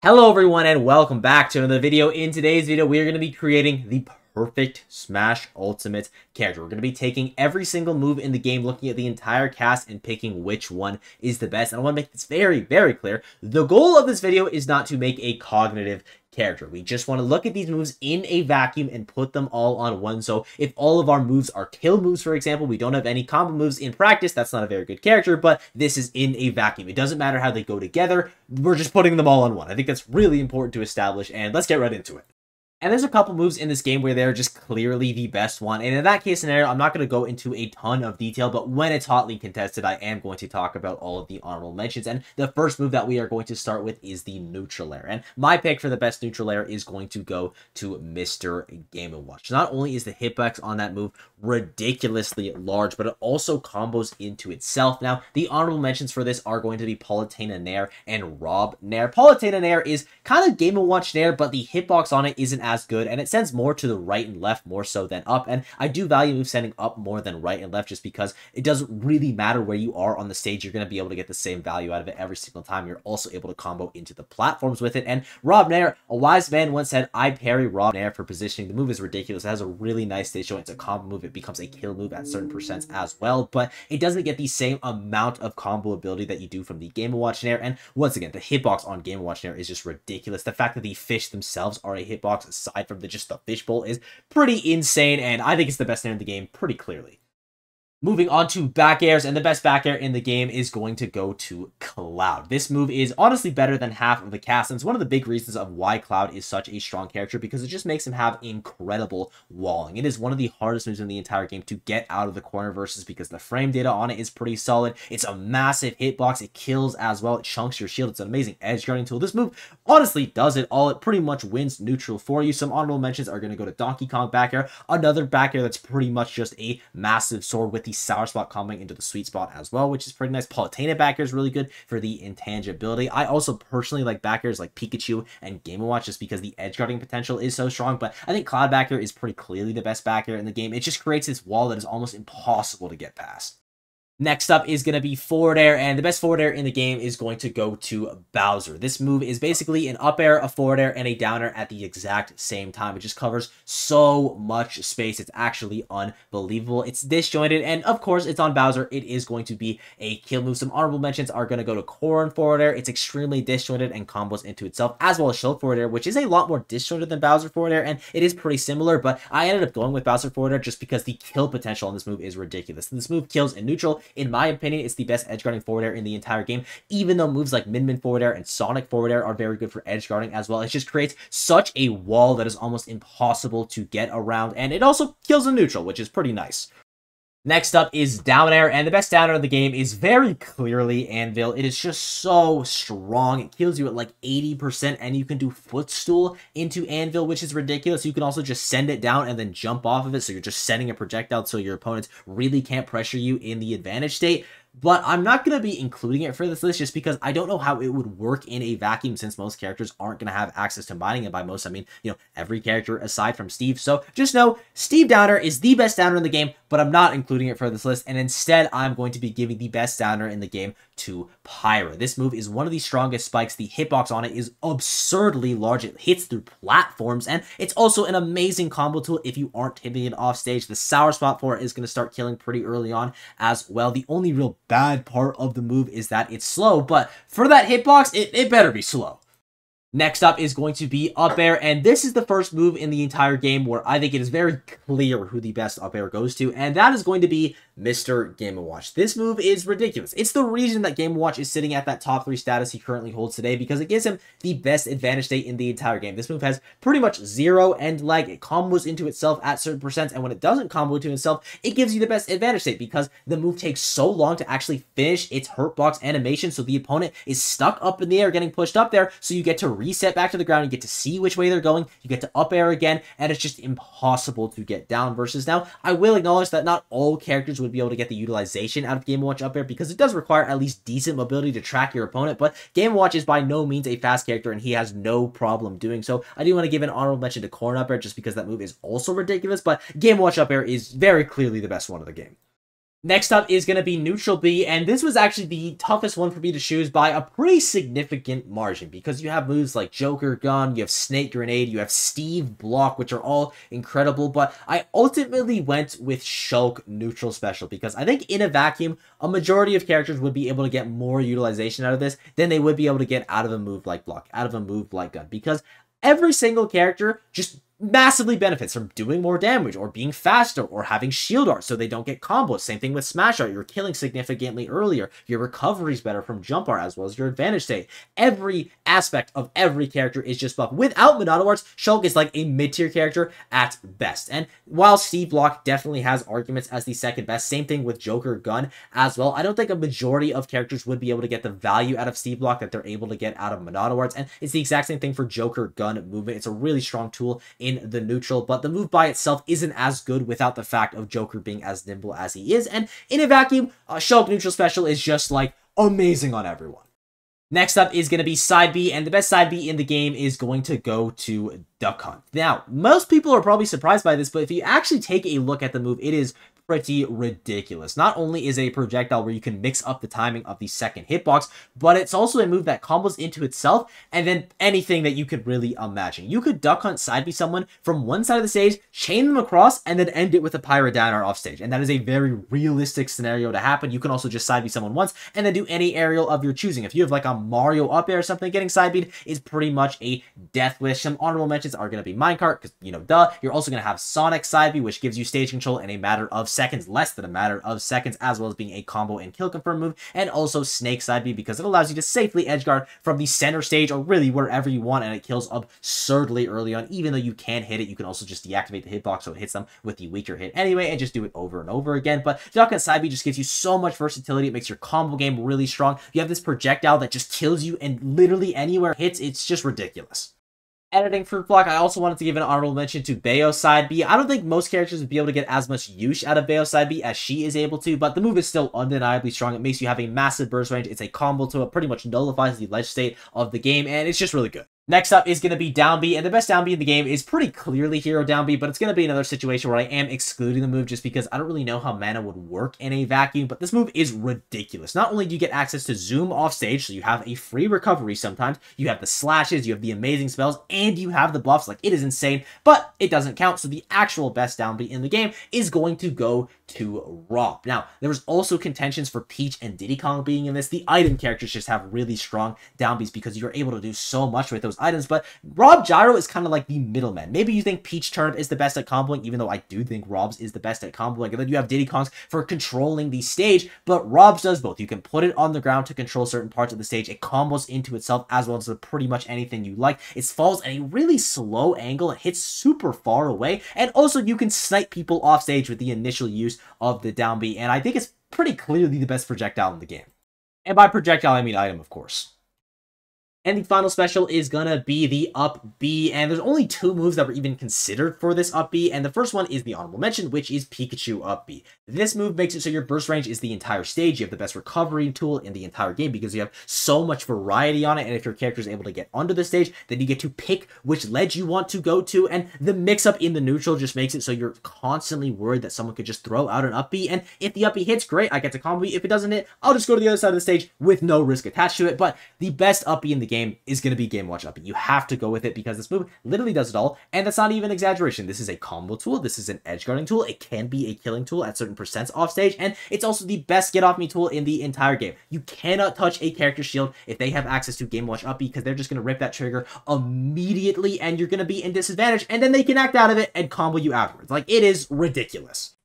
Hello everyone and welcome back to another video. In today's video, we are going to be creating the perfect Smash Ultimate character. We're going to be taking every single move in the game, looking at the entire cast and picking which one is the best. And I want to make this very, very clear. The goal of this video is not to make a cognitive character. We just want to look at these moves in a vacuum and put them all on one. So if all of our moves are kill moves, for example, we don't have any combo moves in practice, that's not a very good character, but this is in a vacuum. It doesn't matter how they go together. We're just putting them all on one. I think that's really important to establish, and let's get right into it. And there's a couple moves in this game where they're just clearly the best one. And in that case scenario, I'm not going to go into a ton of detail, but when it's hotly contested, I am going to talk about all of the honorable mentions. And the first move that we are going to start with is the neutral air. And my pick for the best neutral air is going to go to Mr. Game & Watch. Not only is the hitbox on that move ridiculously large, but it also combos into itself. Now, the honorable mentions for this are going to be Palutena Nair and Rob Nair. Palutena Nair is kind of Game & Watch Nair, but the hitbox on it isn't as good, and it sends more to the right and left more so than up, and I do value move sending up more than right and left just because it doesn't really matter where you are on the stage, you're going to be able to get the same value out of it every single time. You're also able to combo into the platforms with it, and Rob Nair, a wise man once said, I parry Rob Nair for positioning. The move is ridiculous. It has a really nice stage show. It's a combo move. It becomes a kill move at certain percents as well, but it doesn't get the same amount of combo ability that you do from the Game & Watch Nair, and once again, the hitbox on Game & Watch Nair is just ridiculous. The fact that the fish themselves are a hitbox aside from the just the fishbowl is pretty insane, and I think it's the best name in the game pretty clearly. Moving on to back airs, and the best back air in the game is going to go to Cloud. This move is honestly better than half of the cast, and it's one of the big reasons of why Cloud is such a strong character, because it just makes him have incredible walling. It is one of the hardest moves in the entire game to get out of the corner versus because the frame data on it is pretty solid. It's a massive hitbox, it kills as well, it chunks your shield, it's an amazing edge guarding tool. This move honestly does it all, it pretty much wins neutral for you. Some honorable mentions are going to go to Donkey Kong back air, another back air that's pretty much just a massive sword with the sour spot coming into the sweet spot as well, which is pretty nice. Palutena backer is really good for the intangibility. I also personally like backers like Pikachu and Game & Watch just because the edge guarding potential is so strong, but I think Cloud backer is pretty clearly the best backer in the game. It just creates this wall that is almost impossible to get past. Next up is going to be forward air, and the best forward air in the game is going to go to Bowser. This move is basically an up air, a forward air, and a downer at the exact same time. It just covers so much space. It's actually unbelievable. It's disjointed, and of course, it's on Bowser. It is going to be a kill move. Some honorable mentions are going to go to Corrin forward air. It's extremely disjointed and combos into itself, as well as Shulk forward air, which is a lot more disjointed than Bowser forward air, and it is pretty similar, but I ended up going with Bowser forward air just because the kill potential on this move is ridiculous. This move kills in neutral in my opinion, it's the best edge guarding forward air in the entire game, even though moves like Min Min forward air and Sonic forward air are very good for edge guarding as well. It just creates such a wall that is almost impossible to get around, and it also kills a neutral, which is pretty nice. Next up is down air, and the best down air of the game is very clearly Anvil. It is just so strong. It kills you at like 80%, and you can do footstool into Anvil, which is ridiculous. You can also just send it down and then jump off of it, so you're just sending a projectile so your opponents really can't pressure you in the advantage state but I'm not going to be including it for this list just because I don't know how it would work in a vacuum since most characters aren't going to have access to mining, and by most, I mean, you know, every character aside from Steve. So just know Steve Downer is the best downer in the game, but I'm not including it for this list, and instead I'm going to be giving the best downer in the game to Pyra. This move is one of the strongest spikes. The hitbox on it is absurdly large. It hits through platforms, and it's also an amazing combo tool if you aren't hitting it off stage. The sour spot for it is going to start killing pretty early on as well. The only real bad part of the move is that it's slow, but for that hitbox, it, it better be slow. Next up is going to be up air, and this is the first move in the entire game where I think it is very clear who the best up air goes to, and that is going to be Mr. Game & Watch. This move is ridiculous. It's the reason that Game & Watch is sitting at that top 3 status he currently holds today because it gives him the best advantage state in the entire game. This move has pretty much zero end lag. It combos into itself at certain percents, and when it doesn't combo to itself, it gives you the best advantage state because the move takes so long to actually finish its hurt box animation, so the opponent is stuck up in the air getting pushed up there, so you get to reset back to the ground, you get to see which way they're going, you get to up air again, and it's just impossible to get down versus now. I will acknowledge that not all characters would be able to get the utilization out of Game Watch up air because it does require at least decent mobility to track your opponent, but Game Watch is by no means a fast character and he has no problem doing so. I do want to give an honorable mention to Corrin up air just because that move is also ridiculous, but Game Watch up air is very clearly the best one of the game. Next up is going to be Neutral B, and this was actually the toughest one for me to choose by a pretty significant margin because you have moves like Joker Gun, you have Snake Grenade, you have Steve Block, which are all incredible, but I ultimately went with Shulk Neutral Special because I think in a vacuum, a majority of characters would be able to get more utilization out of this than they would be able to get out of a move like Block, out of a move like Gun, because every single character just massively benefits from doing more damage or being faster or having shield art so they don't get combos. Same thing with smash art. You're killing significantly earlier. Your recovery is better from jump art as well as your advantage state. Every aspect of every character is just buff. Without Monado arts, Shulk is like a mid-tier character at best. And while Steve Block definitely has arguments as the second best, same thing with Joker Gun as well. I don't think a majority of characters would be able to get the value out of Steve Block that they're able to get out of Monado arts. And it's the exact same thing for Joker Gun movement. It's a really strong tool the neutral, but the move by itself isn't as good without the fact of Joker being as nimble as he is. And in a vacuum, uh, Shulk neutral special is just like amazing on everyone. Next up is going to be side B, and the best side B in the game is going to go to Duck Hunt. Now, most people are probably surprised by this, but if you actually take a look at the move, it is pretty ridiculous. Not only is a projectile where you can mix up the timing of the second hitbox, but it's also a move that combos into itself and then anything that you could really imagine. You could duck hunt side B someone from one side of the stage, chain them across, and then end it with a Pyra down or off stage. And that is a very realistic scenario to happen. You can also just side B someone once and then do any aerial of your choosing. If you have like a Mario up air or something, getting side beat is pretty much a death wish. Some honorable mentions are going to be Minecart, because, you know, duh. You're also going to have Sonic side B, which gives you stage control in a matter of seconds, less than a matter of seconds, as well as being a combo and kill confirm move, and also Snake Side B because it allows you to safely edge guard from the center stage or really wherever you want, and it kills absurdly early on. Even though you can hit it, you can also just deactivate the hitbox so it hits them with the weaker hit anyway, and just do it over and over again. But and Side B just gives you so much versatility. It makes your combo game really strong. You have this projectile that just kills you and literally anywhere hits. It's just ridiculous editing ProofBlock, I also wanted to give an honorable mention to Bayo Side B. I don't think most characters would be able to get as much use out of Bayo Side B as she is able to, but the move is still undeniably strong. It makes you have a massive burst range. It's a combo to it, pretty much nullifies the ledge state of the game, and it's just really good. Next up is going to be down B, and the best down B in the game is pretty clearly Hero down B, but it's going to be another situation where I am excluding the move just because I don't really know how mana would work in a vacuum, but this move is ridiculous. Not only do you get access to zoom off stage, so you have a free recovery sometimes, you have the slashes, you have the amazing spells, and you have the buffs, like it is insane, but it doesn't count, so the actual best down B in the game is going to go to Rob. Now, there was also contentions for Peach and Diddy Kong being in this. The item characters just have really strong down Bs because you're able to do so much with those items, but Rob Gyro is kind of like the middleman. Maybe you think Peach Turnip is the best at comboing, even though I do think Rob's is the best at comboing. And then you have Diddy Kong's for controlling the stage, but Rob's does both. You can put it on the ground to control certain parts of the stage. It combos into itself as well as pretty much anything you like. It falls at a really slow angle. It hits super far away. And also you can snipe people off stage with the initial use of the down B. And I think it's pretty clearly the best projectile in the game. And by projectile, I mean item, of course. And the final special is gonna be the up B, and there's only two moves that were even considered for this up B, and the first one is the honorable mention, which is Pikachu up B. This move makes it so your burst range is the entire stage. You have the best recovery tool in the entire game because you have so much variety on it, and if your character is able to get under the stage, then you get to pick which ledge you want to go to, and the mix-up in the neutral just makes it so you're constantly worried that someone could just throw out an up B, and if the up B hits, great, I get to combo. If it doesn't hit, I'll just go to the other side of the stage with no risk attached to it, but the best up B in the game game is going to be Game Watch Up. You have to go with it because this move literally does it all, and that's not even exaggeration. This is a combo tool, this is an edge guarding tool, it can be a killing tool at certain percents off stage, and it's also the best get off me tool in the entire game. You cannot touch a character shield if they have access to Game Watch Up because they're just going to rip that trigger immediately, and you're going to be in disadvantage, and then they can act out of it and combo you afterwards. Like, it is ridiculous.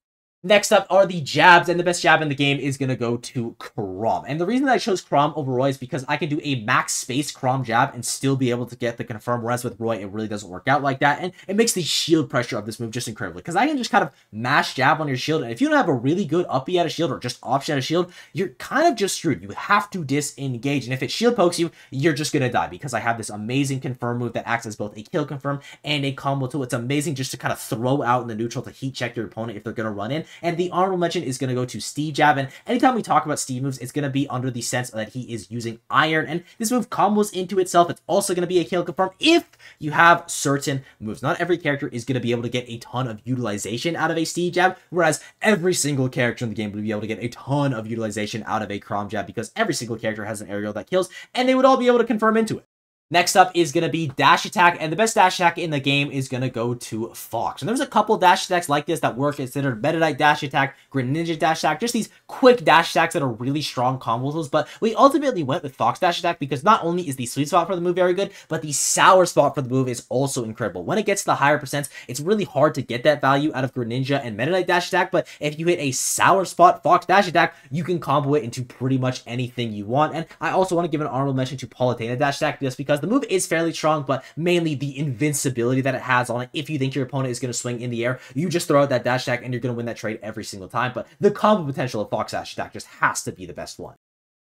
Next up are the jabs, and the best jab in the game is going to go to Chrom. And the reason that I chose Chrom over Roy is because I can do a max space Chrom jab and still be able to get the confirm, whereas with Roy, it really doesn't work out like that. And it makes the shield pressure of this move just incredible, because I can just kind of mash jab on your shield, and if you don't have a really good uppy at a shield or just option at a shield, you're kind of just screwed. You have to disengage, and if it shield pokes you, you're just going to die, because I have this amazing confirm move that acts as both a kill confirm and a combo tool. It's amazing just to kind of throw out in the neutral to heat check your opponent if they're going to run in, And the honorable mention is going to go to Steve Jab. And anytime we talk about Steve moves, it's going to be under the sense that he is using iron. And this move combos into itself. It's also going to be a kill confirm if you have certain moves. Not every character is going to be able to get a ton of utilization out of a Steve Jab, whereas every single character in the game would be able to get a ton of utilization out of a Chrom Jab because every single character has an aerial that kills, and they would all be able to confirm into it. Next up is going to be dash attack, and the best dash attack in the game is going to go to Fox. And there's a couple dash attacks like this that work considered Meta Knight dash attack, Greninja dash attack, just these quick dash attacks that are really strong combos. But we ultimately went with Fox dash attack because not only is the sweet spot for the move very good, but the sour spot for the move is also incredible. When it gets to the higher percents, it's really hard to get that value out of Greninja and Meta Knight dash attack, but if you hit a sour spot Fox dash attack, you can combo it into pretty much anything you want. And I also want to give an honorable mention to Palutena dash attack just because the move is fairly strong, but mainly the invincibility that it has on it. If you think your opponent is going to swing in the air, you just throw out that dash attack and you're going to win that trade every single time. But the combo potential of Fox Dash attack just has to be the best one.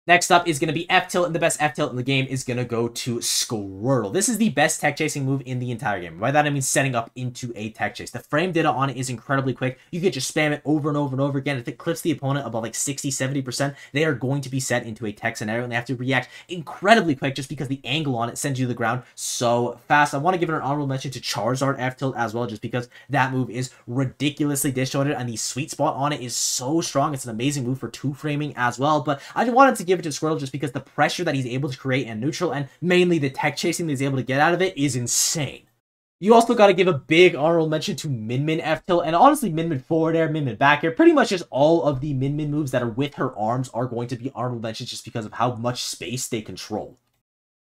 Next up is going to be F-Tilt, and the best F-Tilt in the game is going to go to Squirtle. This is the best tech chasing move in the entire game. By that, I mean setting up into a tech chase. The frame data on it is incredibly quick. You can just spam it over and over and over again. If it clips the opponent above like 60, 70%, they are going to be set into a tech scenario, and they have to react incredibly quick just because the angle on it sends you to the ground so fast. I want to give an honorable mention to Charizard F-Tilt as well, just because that move is ridiculously disjointed, and the sweet spot on it is so strong. It's an amazing move for two-framing as well, but I just wanted to give it to Squirtle just because the pressure that he's able to create in neutral and mainly the tech chasing that he's able to get out of it is insane. You also got to give a big honorable mention to Min Min F tilt and honestly Min Min forward air, Min Min back air. Pretty much just all of the Min Min moves that are with her arms are going to be honorable mentions just because of how much space they control.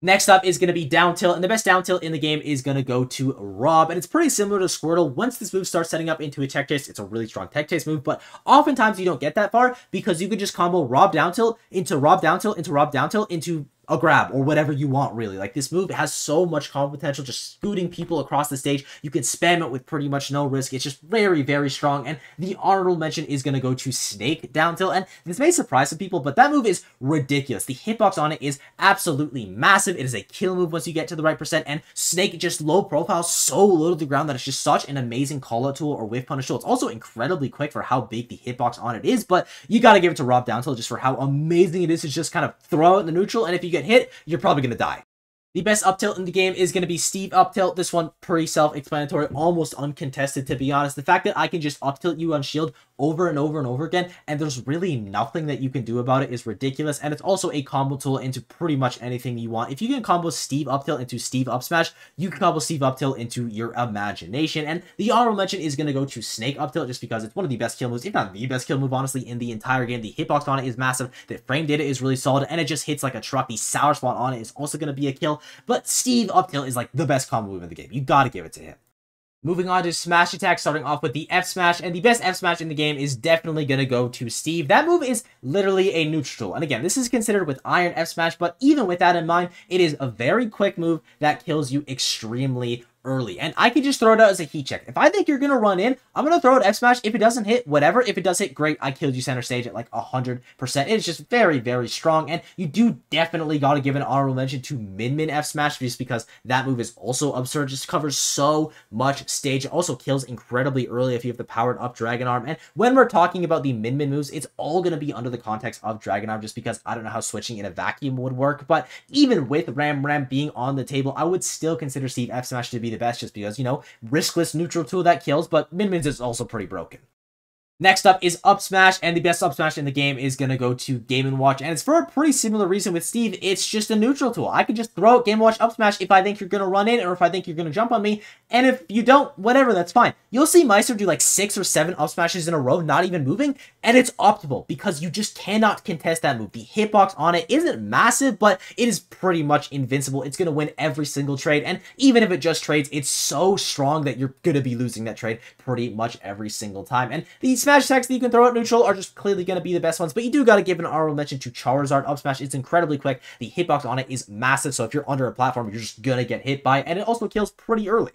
Next up is going to be down tilt, and the best down tilt in the game is going to go to Rob, and it's pretty similar to Squirtle. Once this move starts setting up into a tech chase, it's a really strong tech chase move, but oftentimes you don't get that far because you could just combo Rob down tilt into Rob down tilt into Rob down tilt into a grab or whatever you want really. Like this move has so much combo potential just scooting people across the stage. You can spam it with pretty much no risk. It's just very very strong. And the honorable mention is going to go to snake down tilt. And this may surprise some people but that move is ridiculous. The hitbox on it is absolutely massive. It is a kill move once you get to the right percent. And snake just low profile so low to the ground that it's just such an amazing call out tool or whiff punish tool. It's also incredibly quick for how big the hitbox on it is but you got to give it to rob down tilt just for how amazing it is to just kind of throw out in the neutral. And if you get get hit, you're probably going to die. The best up tilt in the game is going to be Steve up tilt. This one pretty self-explanatory, almost uncontested to be honest. The fact that I can just up tilt you on shield over and over and over again, and there's really nothing that you can do about it is ridiculous. And it's also a combo tool into pretty much anything you want. If you can combo Steve up tilt into Steve up smash, you can combo Steve up tilt into your imagination. And the honorable mention is going to go to Snake up tilt just because it's one of the best kill moves, if not the best kill move, honestly, in the entire game. The hitbox on it is massive. The frame data is really solid, and it just hits like a truck. The sour spot on it is also going to be a kill. But Steve up tilt is like the best combo move in the game. You got to give it to him. Moving on to Smash Attack, starting off with the F Smash, and the best F Smash in the game is definitely to go to Steve. That move is literally a neutral, and again, this is considered with Iron F Smash, but even with that in mind, it is a very quick move that kills you extremely early. And I could just throw it out as a heat check. If I think you're going to run in, I'm going to throw it F smash. If it doesn't hit, whatever. If it does hit, great. I killed you center stage at like 100%. It's just very, very strong. And you do definitely got to give an honorable mention to Min Min F smash just because that move is also absurd. Just covers so much stage. It also kills incredibly early if you have the powered up Dragon Arm. And when we're talking about the Min Min moves, it's all going to be under the context of Dragon Arm just because I don't know how switching in a vacuum would work. But even with Ramram being on the table, I would still consider Steve F smash to be the best just because, you know, riskless neutral tool that kills, but Min Min's is also pretty broken. Next up is Up Smash, and the best Up Smash in the game is going to go to Game & Watch, and it's for a pretty similar reason with Steve. It's just a neutral tool. I can just throw Game & Watch Up Smash if I think you're going to run in, or if I think you're going to jump on me, and if you don't, whatever, that's fine. You'll see Maister do like six or seven Up Smashes in a row, not even moving, and it's optimal, because you just cannot contest that move. The hitbox on it isn't massive, but it is pretty much invincible. It's going to win every single trade, and even if it just trades, it's so strong that you're going to be losing that trade pretty much every single time. And these smash attacks that you can throw at neutral are just clearly going to be the best ones, but you do got to give an honorable mention to Charizard up smash. It's incredibly quick. The hitbox on it is massive, so if you're under a platform, you're just going to get hit by it, and it also kills pretty early.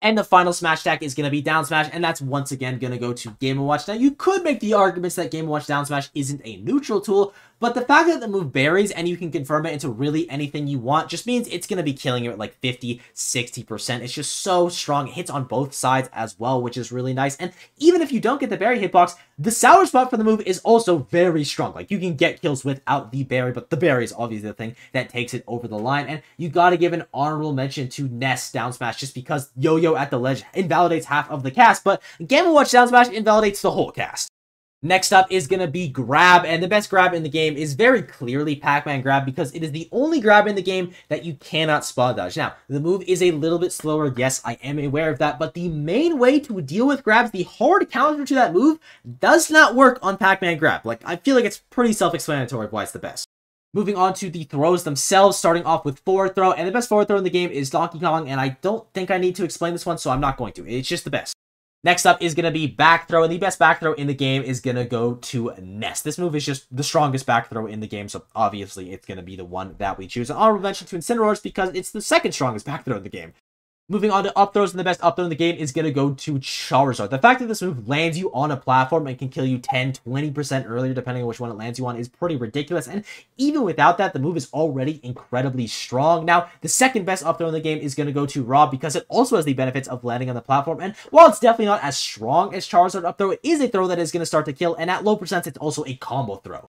And the final Smash attack is going to be Down Smash, and that's once again going to go to Game & Watch. Now, you could make the arguments that Game & Watch Down Smash isn't a neutral tool, But the fact that the move buries and you can confirm it into really anything you want just means it's going to be killing you at like 50, 60%. It's just so strong. It hits on both sides as well, which is really nice. And even if you don't get the bury hitbox, the sour spot for the move is also very strong. Like you can get kills without the bury, but the bury is obviously the thing that takes it over the line. And you got to give an honorable mention to Ness down smash just because Yo-Yo at the ledge invalidates half of the cast, but Game & Watch down smash invalidates the whole cast. Next up is going to be Grab, and the best grab in the game is very clearly Pac-Man Grab because it is the only grab in the game that you cannot spot dodge. Now, the move is a little bit slower, yes, I am aware of that, but the main way to deal with grabs, the hard counter to that move, does not work on Pac-Man Grab. Like, I feel like it's pretty self-explanatory why it's the best. Moving on to the throws themselves, starting off with forward throw, and the best forward throw in the game is Donkey Kong, and I don't think I need to explain this one, so I'm not going to. It's just the best. Next up is going to be back throw, and the best back throw in the game is going to go to Ness. This move is just the strongest back throw in the game, so obviously it's going to be the one that we choose. And honorable mention to Incineroars because it's the second strongest back throw in the game. Moving on to up throws, and the best up throw in the game is going to go to Charizard. The fact that this move lands you on a platform and can kill you 10-20% earlier, depending on which one it lands you on, is pretty ridiculous. And even without that, the move is already incredibly strong. Now, the second best up throw in the game is going to go to Rob because it also has the benefits of landing on the platform. And while it's definitely not as strong as Charizard up throw, it is a throw that is going to start to kill. And at low percents, it's also a combo throw.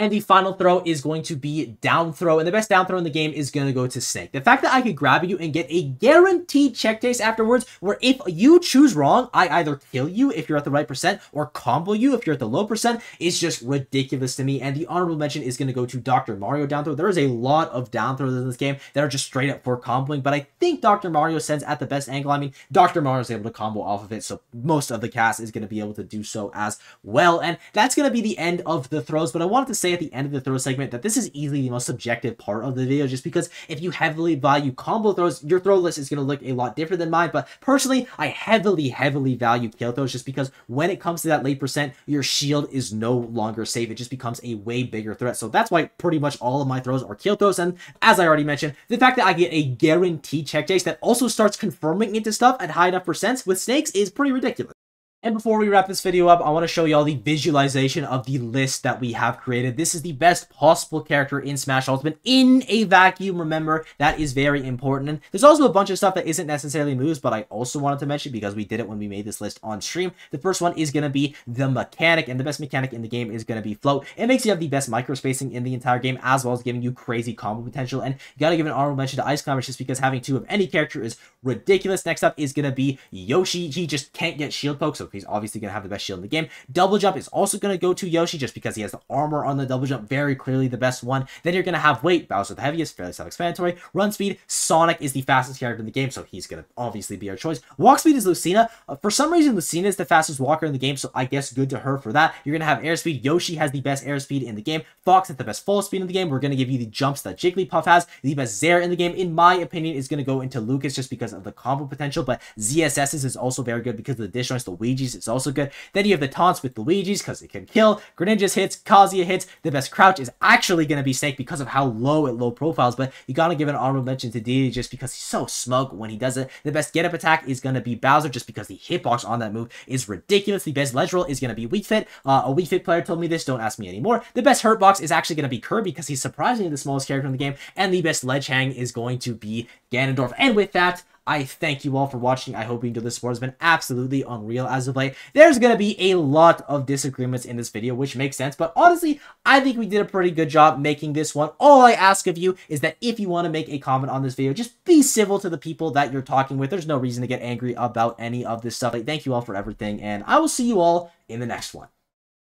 And the final throw is going to be down throw. And the best down throw in the game is going to go to Snake. The fact that I could grab you and get a guaranteed tech chase afterwards, where if you choose wrong, I either kill you if you're at the right percent or combo you if you're at the low percent, is just ridiculous to me. And the honorable mention is going to go to Dr. Mario down throw. There is a lot of down throws in this game that are just straight up for comboing, but I think Dr. Mario sends at the best angle. I mean, Dr. Mario is able to combo off of it, so most of the cast is going to be able to do so as well. And that's going to be the end of the throws, but I wanted to say at the end of the throw segment that this is easily the most subjective part of the video just because if you heavily value combo throws, your throw list is going to look a lot different than mine. But personally, I heavily, heavily value kill throws just because when it comes to that late percent, your shield is no longer safe. It just becomes a way bigger threat. So that's why pretty much all of my throws are kill throws. And as I already mentioned, the fact that I get a guaranteed tech chase that also starts confirming into stuff at high enough percents with snakes is pretty ridiculous. And before we wrap this video up, I want to show you all the visualization of the list that we have created. This is the best possible character in Smash Ultimate in a vacuum. Remember, that is very important. And there's also a bunch of stuff that isn't necessarily moves, but I also wanted to mention because we did it when we made this list on stream. The first one is going to be the mechanic, and the best mechanic in the game is going to be float. It makes you have the best micro spacing in the entire game, as well as giving you crazy combo potential. And you got to give an honorable mention to Ice Climbers just because having two of any character is ridiculous. Next up is going to be Yoshi. He just can't get shield poke, so he's obviously going to have the best shield in the game. Double jump is also going to go to Yoshi just because he has the armor on the double jump, very clearly the best one. Then you're going to have weight, Bowser the heaviest, fairly self-explanatory. Run speed, Sonic is the fastest character in the game, so he's going to obviously be our choice. Walk speed is Lucina. Uh, for some reason, Lucina is the fastest walker in the game, so I guess good to her for that. You're going to have airspeed. Yoshi has the best airspeed in the game. Fox has the best fall speed in the game. We're going to give you the jumps that Jigglypuff has. The best Zair in the game, in my opinion, is going to go into Lucas just because of the combo potential, but ZSS's is also very good because of the disjoints. Luigi's is also good. Then you have the taunts with Luigi's because it can kill. Greninja's hits, Kazuya hits. The best crouch is actually going to be Snake because of how low it low profiles, but you got to give an honorable mention to Diddy just because he's so smug when he does it. The best get up attack is going to be Bowser just because the hitbox on that move is ridiculous. The best ledge roll is going to be Wii Fit. Uh, a Wii Fit player told me this, don't ask me anymore. The best hurt box is actually going to be Kirby because he's surprisingly the smallest character in the game, and the best ledge hang is going to be Ganondorf. And with that, I thank you all for watching. I hope you enjoyed this sport. It's been absolutely unreal as of late. There's going to be a lot of disagreements in this video, which makes sense. But honestly, I think we did a pretty good job making this one. All I ask of you is that if you want to make a comment on this video, just be civil to the people that you're talking with. There's no reason to get angry about any of this stuff. Like, thank you all for everything. And I will see you all in the next one.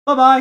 Bye-bye.